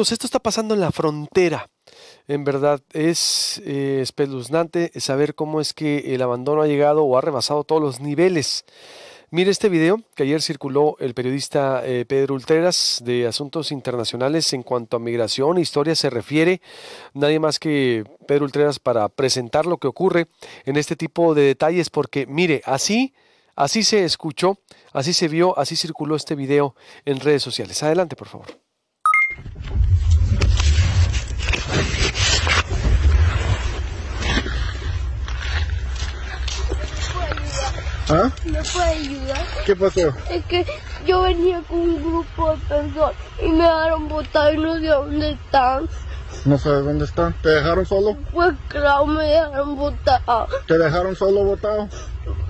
Esto está pasando en la frontera. En verdad es eh, espeluznante saber cómo es que el abandono ha llegado o ha rebasado todos los niveles. Mire este video que ayer circuló el periodista eh, Pedro Ultreras de Asuntos Internacionales en cuanto a migración e historia se refiere. Nadie más que Pedro Ultreras para presentar lo que ocurre en este tipo de detalles porque mire, así, así se escuchó, así se vio, así circuló este video en redes sociales. Adelante, por favor. ¿Ah? ¿Me puede ayudar? ¿Qué pasó? Es que yo venía con un grupo de personas y me dejaron botar y no sé dónde están. No sabes dónde están. ¿Te dejaron solo? Pues claro, me dejaron botar. ¿Te dejaron solo botado?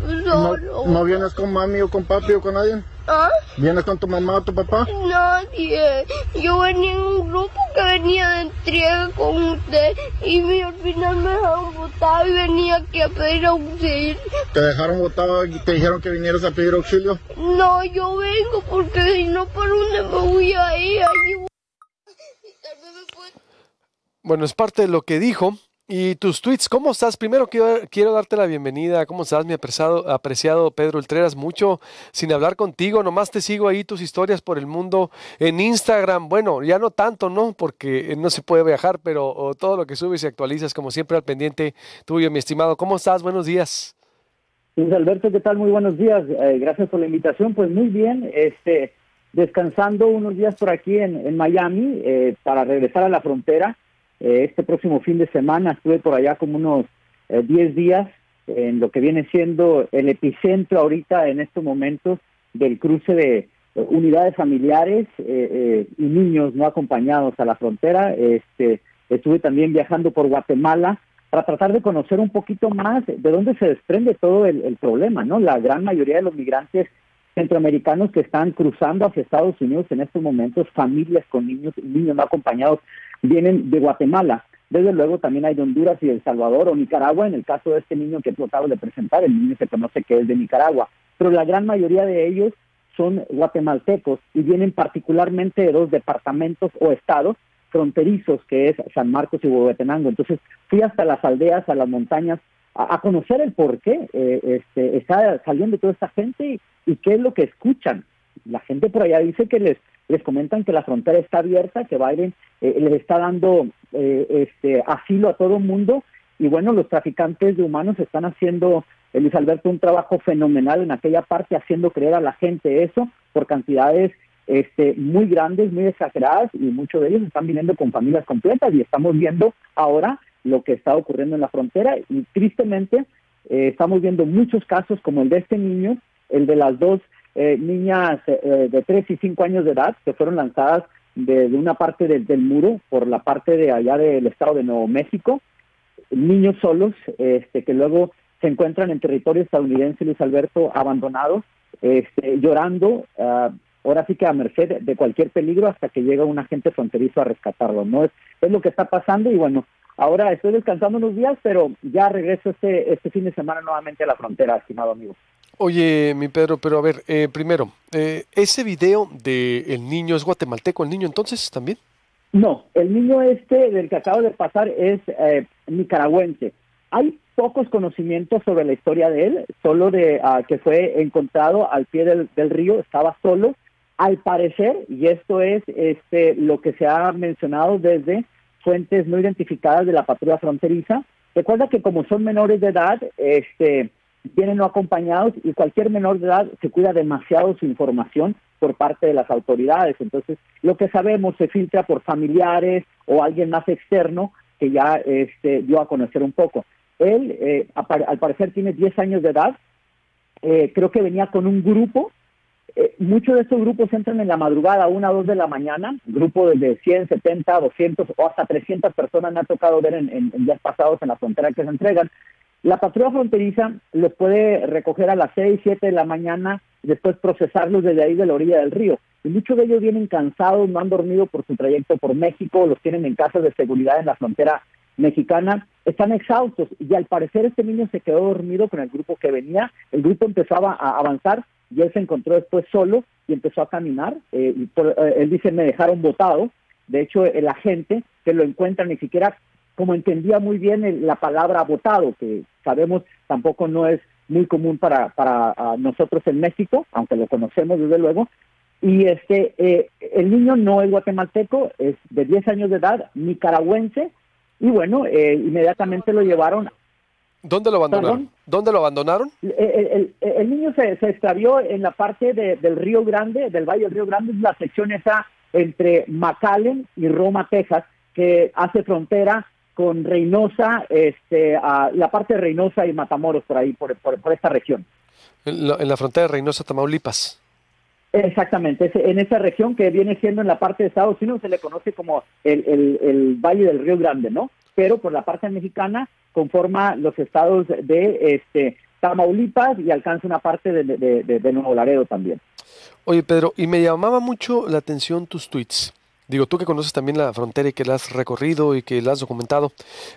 ¿No, Solo. ¿No vienes con mami o con papi o con alguien? ¿Ah? ¿Vienes con tu mamá o tu papá? Nadie. Yo venía en un grupo que venía de entrega con usted y me- al final me dejaron botar y venía aquí a pedir auxilio. ¿Te dejaron botado y te dijeron que vinieras a pedir auxilio? No, yo vengo porque si no, ¿por dónde me voy a ir? Allí voy- Bueno, es parte de lo que dijo. Y tus tweets, ¿cómo estás? Primero quiero, quiero darte la bienvenida. ¿Cómo estás, mi apreciado, Pedro Ultreras? Mucho sin hablar contigo, nomás te sigo ahí tus historias por el mundo en Instagram. Bueno, ya no tanto, ¿no? Porque no se puede viajar, pero todo lo que subes y actualizas, como siempre, al pendiente tuyo, mi estimado. ¿Cómo estás? Buenos días. Luis Alberto, ¿qué tal? Muy buenos días. Eh, gracias por la invitación. Pues muy bien, este, descansando unos días por aquí en, en Miami eh, para regresar a la frontera. Eh, este próximo fin de semana estuve por allá como unos eh, 10 días en lo que viene siendo el epicentro ahorita en estos momentos del cruce de eh, unidades familiares eh, eh, y niños no acompañados a la frontera. Este, estuve también viajando por Guatemala para tratar de conocer un poquito más de dónde se desprende todo el, el problema, ¿no? La gran mayoría de los migrantes centroamericanos que están cruzando hacia Estados Unidos en estos momentos, familias con niños, niños no acompañados, vienen de Guatemala. Desde luego también hay de Honduras y El Salvador o Nicaragua, en el caso de este niño que he tratado de presentar, el niño se conoce que es de Nicaragua, pero la gran mayoría de ellos son guatemaltecos y vienen particularmente de dos departamentos o estados fronterizos, que es San Marcos y Huehuetenango. Entonces fui hasta las aldeas, a las montañas, a, conocer el por qué eh, este, está saliendo toda esta gente y qué es lo que escuchan. La gente por allá dice que les les comentan que la frontera está abierta, que Biden eh, les está dando eh, este asilo a todo el mundo. Y bueno, los traficantes de humanos están haciendo, eh, Luis Alberto, un trabajo fenomenal en aquella parte, haciendo creer a la gente eso por cantidades este, muy grandes, muy exageradas, y muchos de ellos están viniendo con familias completas, y estamos viendo ahora lo que está ocurriendo en la frontera, y tristemente eh, estamos viendo muchos casos como el de este niño, el de las dos eh, niñas eh, de 3 y 5 años de edad que fueron lanzadas de, una parte del, del muro por la parte de allá del estado de Nuevo México, niños solos este, que luego se encuentran en territorio estadounidense, Luis Alberto, abandonados, este, llorando, uh, ahora sí que a merced de cualquier peligro hasta que llega un agente fronterizo a rescatarlo, ¿no? Es, es lo que está pasando y bueno, ahora estoy descansando unos días, pero ya regreso este, este fin de semana nuevamente a la frontera, estimado amigo. Oye, mi Pedro, pero a ver, eh, primero, eh, ese video de el niño es guatemalteco, el niño entonces también. No, el niño este del que acabo de pasar es eh, nicaragüense. Hay pocos conocimientos sobre la historia de él, solo de uh, que fue encontrado al pie del, del, río, estaba solo. Al parecer, y esto es este, lo que se ha mencionado desde fuentes no identificadas de la patrulla fronteriza, recuerda que como son menores de edad, este, vienen no acompañados y cualquier menor de edad se cuida demasiado su información por parte de las autoridades. Entonces, lo que sabemos se filtra por familiares o alguien más externo que ya este, dio a conocer un poco. Él, eh, al parecer, tiene 10 años de edad. Eh, creo que venía con un grupo. Eh, muchos de estos grupos entran en la madrugada, una o dos de la mañana. Grupo de 100, 70, 200 o hasta 300 personas me ha tocado ver en, en días pasados en la frontera que se entregan. La patrulla fronteriza los puede recoger a las 6, 7 de la mañana después procesarlos desde ahí de la orilla del río. Y muchos de ellos vienen cansados, no han dormido por su trayecto por México, los tienen en casas de seguridad en la frontera mexicana, están exhaustos y al parecer este niño se quedó dormido con el grupo que venía, el grupo empezaba a avanzar y él se encontró después solo y empezó a caminar, eh, y por, eh, él dice me dejaron botado De hecho, el agente que lo encuentra ni siquiera como entendía muy bien la palabra votado, que sabemos tampoco no es muy común para, para nosotros en México, aunque lo conocemos desde luego. Y este eh, el niño no es guatemalteco, es de 10 años de edad, nicaragüense, y bueno, eh, inmediatamente lo llevaron. ¿Dónde lo abandonaron? ¿Dónde lo abandonaron? El, el, niño se, se, extravió en la parte del Río Grande, del Valle del Río Grande, la sección esa entre McAllen y Roma, Texas, que hace frontera con Reynosa, este, a la parte de Reynosa y Matamoros, por ahí, por, por, esta región. En la, frontera de Reynosa, Tamaulipas. Exactamente, en esa región que viene siendo en la parte de Estados Unidos se le conoce como el, el, Valle del Río Grande, ¿no? Pero por la parte mexicana conforma los estados de este, Tamaulipas y alcanza una parte de, de, de Nuevo Laredo también. Oye, Pedro, y me llamaba mucho la atención tus tweets. Digo, tú que conoces también la frontera y que la has recorrido y que la has documentado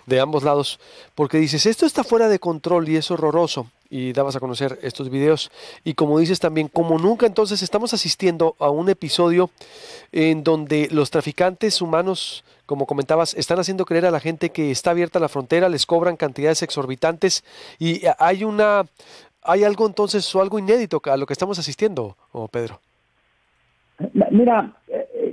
de ambos lados, porque dices, esto está fuera de control y es horroroso, y dabas a conocer estos videos, y como dices también, como nunca entonces estamos asistiendo a un episodio en donde los traficantes humanos, como comentabas, están haciendo creer a la gente que está abierta la frontera, les cobran cantidades exorbitantes, y hay una, hay algo entonces o algo inédito a lo que estamos asistiendo, Pedro. Mira,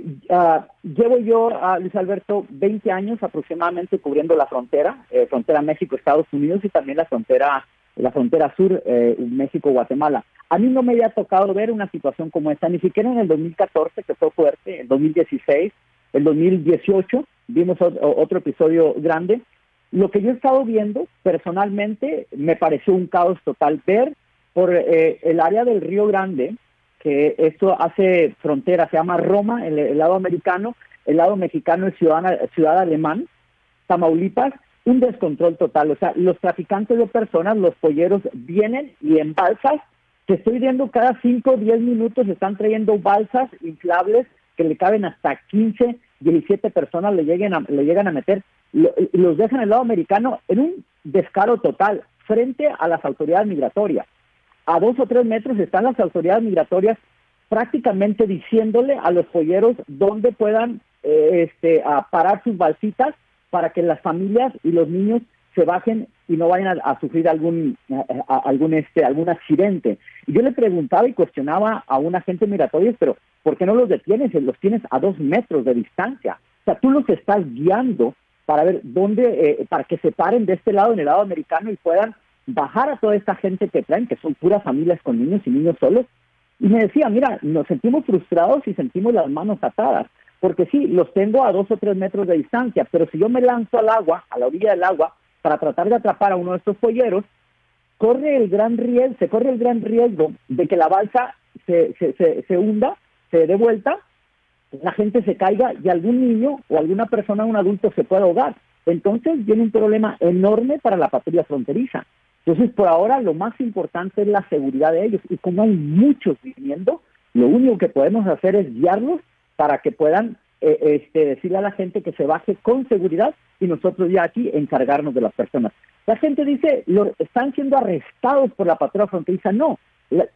eh, uh, llevo yo, a Luis Alberto, 20 años aproximadamente cubriendo la frontera, eh, frontera México-Estados Unidos y también la frontera, la frontera sur, eh, México-Guatemala. A mí no me había tocado ver una situación como esta, ni siquiera en el 2014, que fue fuerte, en 2016, el 2018, vimos otro episodio grande. Lo que yo he estado viendo, personalmente, me pareció un caos total. Ver por el área del Río Grande, que esto hace frontera, se llama Roma, el, lado americano, el lado mexicano es ciudad, ciudad alemán, Tamaulipas, un descontrol total. O sea, los traficantes de personas, los polleros, vienen y en balsas, que estoy viendo cada 5 o 10 minutos, están trayendo balsas inflables que le caben hasta 15, 17 personas, le, lleguen le llegan a meter, y los dejan el lado americano en un descaro total frente a las autoridades migratorias a dos o tres metros están las autoridades migratorias prácticamente diciéndole a los polleros dónde puedan eh, este, a parar sus balsitas para que las familias y los niños se bajen y no vayan a, sufrir algún algún este algún accidente. Y yo le preguntaba y cuestionaba a un agente migratorio, pero ¿por qué no los detienes? Los tienes a dos metros de distancia. O sea, tú los estás guiando para ver dónde, eh, para que se paren de este lado, en el lado americano, y puedan bajar a toda esta gente que traen, que son puras familias con niños y niños solos, y me decía, mira, nos sentimos frustrados y sentimos las manos atadas, porque sí, los tengo a dos o tres metros de distancia, pero si yo me lanzo al agua, a la orilla del agua, para tratar de atrapar a uno de estos polleros, corre el gran riesgo, se corre el gran riesgo de que la balsa se, se, se, se hunda, se dé vuelta, la gente se caiga y algún niño o alguna persona, un adulto se pueda ahogar. Entonces viene un problema enorme para la patrulla fronteriza. Entonces, por ahora lo más importante es la seguridad de ellos. Y como hay muchos viviendo, lo único que podemos hacer es guiarlos para que puedan eh, este, decirle a la gente que se baje con seguridad y nosotros ya aquí encargarnos de las personas. La gente dice, lo, están siendo arrestados por la patrulla fronteriza. No,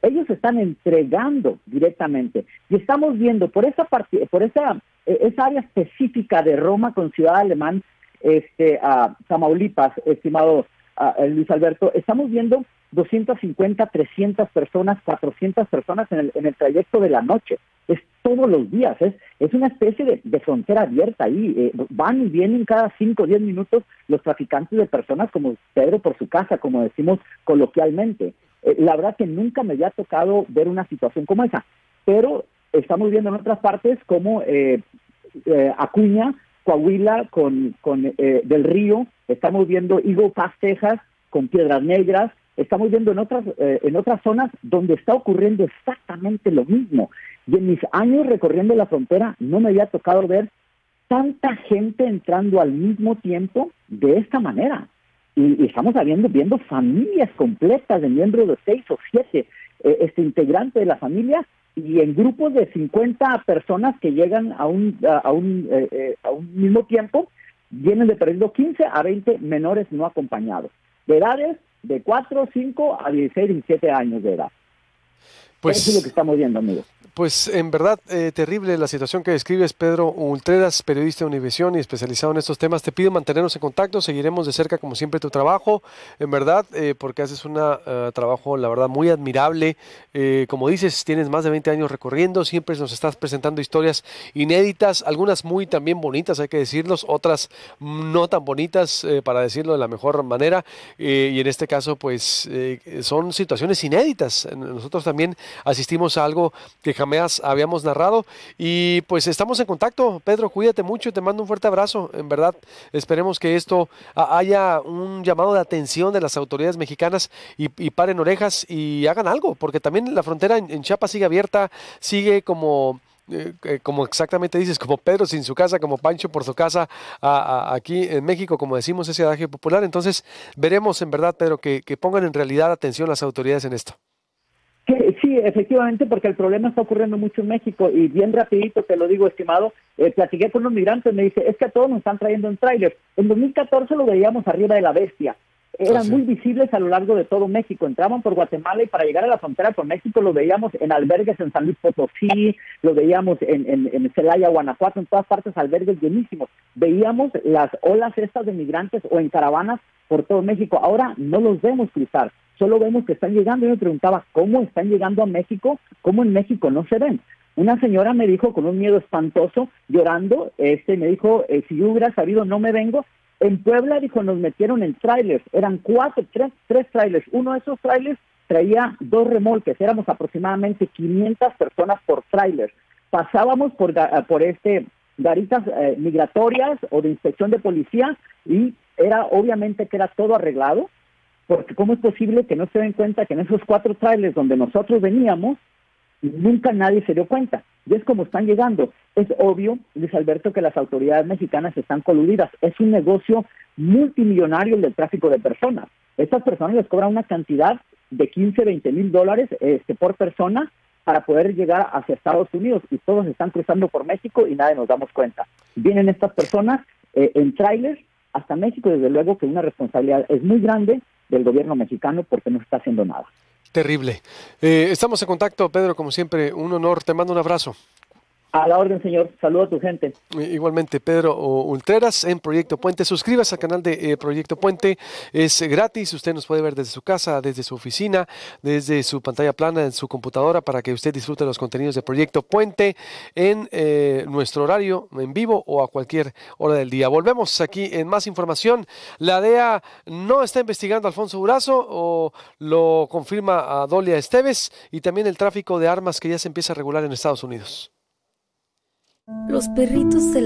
ellos están entregando directamente. Y estamos viendo por esa parte, por esa, eh, esa área específica de Roma con Ciudad Alemán, este, a Tamaulipas, estimado Luis Alberto, estamos viendo 250, 300 personas, 400 personas en el, en el trayecto de la noche. Es todos los días, es, es una especie de, frontera abierta ahí. Eh, van y vienen cada 5 o 10 minutos los traficantes de personas como Pedro por su casa, como decimos coloquialmente. Eh, la verdad que nunca me había tocado ver una situación como esa, pero estamos viendo en otras partes como eh, Acuña, Coahuila con, con del Río, estamos viendo Eagle Pass, Texas, con Piedras Negras, estamos viendo en otras, eh, en otras zonas donde está ocurriendo exactamente lo mismo. Y en mis años recorriendo la frontera no me había tocado ver tanta gente entrando al mismo tiempo de esta manera. Y, estamos viendo, viendo familias completas de miembros de seis o siete eh, este integrante de la familia y en grupos de 50 personas que llegan a un, a, un, eh, a un mismo tiempo vienen de perdiendo 15 a 20 menores no acompañados, de edades de 4, 5 a 16, 17 años de edad. Pues, Eso es lo que estamos viendo, amigos. Pues en verdad, eh, terrible la situación que describes, Pedro Ultreras, periodista de Univisión y especializado en estos temas. Te pido mantenernos en contacto, seguiremos de cerca, como siempre, tu trabajo, en verdad, eh, porque haces un uh, trabajo, la verdad, muy admirable. Eh, como dices, tienes más de 20 años recorriendo, siempre nos estás presentando historias inéditas, algunas muy también bonitas, hay que decirlos, otras no tan bonitas, eh, para decirlo de la mejor manera. y en este caso, pues, son situaciones inéditas. Nosotros también asistimos a algo que jamás habíamos narrado. Y pues estamos en contacto. Pedro, cuídate mucho, te mando un fuerte abrazo. En verdad, esperemos que esto haya un llamado de atención de las autoridades mexicanas y, paren orejas y hagan algo, porque también la frontera en, Chiapas sigue abierta, sigue como eh, eh, como exactamente dices, como Pedro sin su casa, como Pancho por su casa, aquí en México, como decimos ese adagio popular. Entonces, veremos en verdad, Pedro, que pongan en realidad atención las autoridades en esto. Sí, efectivamente, porque el problema está ocurriendo mucho en México y bien rapidito te lo digo, estimado, eh, platiqué con unos migrantes, me dice, es que a todos nos están trayendo en trailers. En 2014 lo veíamos arriba de la bestia. Eran muy visibles a lo largo de todo México. Entraban por Guatemala y para llegar a la frontera con México lo veíamos en albergues en San Luis Potosí, lo veíamos en, en, en Celaya, Guanajuato, en todas partes albergues llenísimos. Veíamos las olas estas de migrantes o en caravanas por todo México. Ahora no los vemos cruzar solo vemos que están llegando. y me preguntaba, ¿cómo están llegando a México? ¿Cómo en México no se ven? Una señora me dijo con un miedo espantoso, llorando, este, me dijo, eh, si yo hubiera sabido no me vengo. En Puebla, dijo, nos metieron en trailers, eran cuatro, tres, tres trailers. Uno de esos trailers traía dos remolques, éramos aproximadamente 500 personas por trailer. Pasábamos por, por este garitas eh, migratorias o de inspección de policía y era obviamente que era todo arreglado, porque ¿cómo es posible que no se den cuenta que en esos cuatro trailers donde nosotros veníamos, nunca nadie se dio cuenta? Y es como están llegando. Es obvio, Luis Alberto, que las autoridades mexicanas están coludidas. Es un negocio multimillonario el del tráfico de personas. Estas personas les cobran una cantidad de 15, 20 mil dólares este, por persona para poder llegar hacia Estados Unidos y todos están cruzando por México y nadie nos damos cuenta. Vienen estas personas eh, en trailers hasta México, desde luego que una responsabilidad es muy grande del gobierno mexicano porque no está haciendo nada. Terrible. Eh, estamos en contacto, Pedro, como siempre, un honor. Te mando un abrazo. A la orden, señor. Saludos a tu gente. Igualmente, Pedro Ultreras en Proyecto Puente. Suscríbase al canal de eh, Proyecto Puente. Es gratis. Usted nos puede ver desde su casa, desde su oficina, desde su pantalla plana, en su computadora, para que usted disfrute los contenidos de Proyecto Puente en eh, nuestro horario en vivo o a cualquier hora del día. Volvemos aquí en más información. La DEA no está investigando Alfonso Durazo o lo confirma a Dolia Esteves y también el tráfico de armas que ya se empieza a regular en Estados Unidos. Los perritos se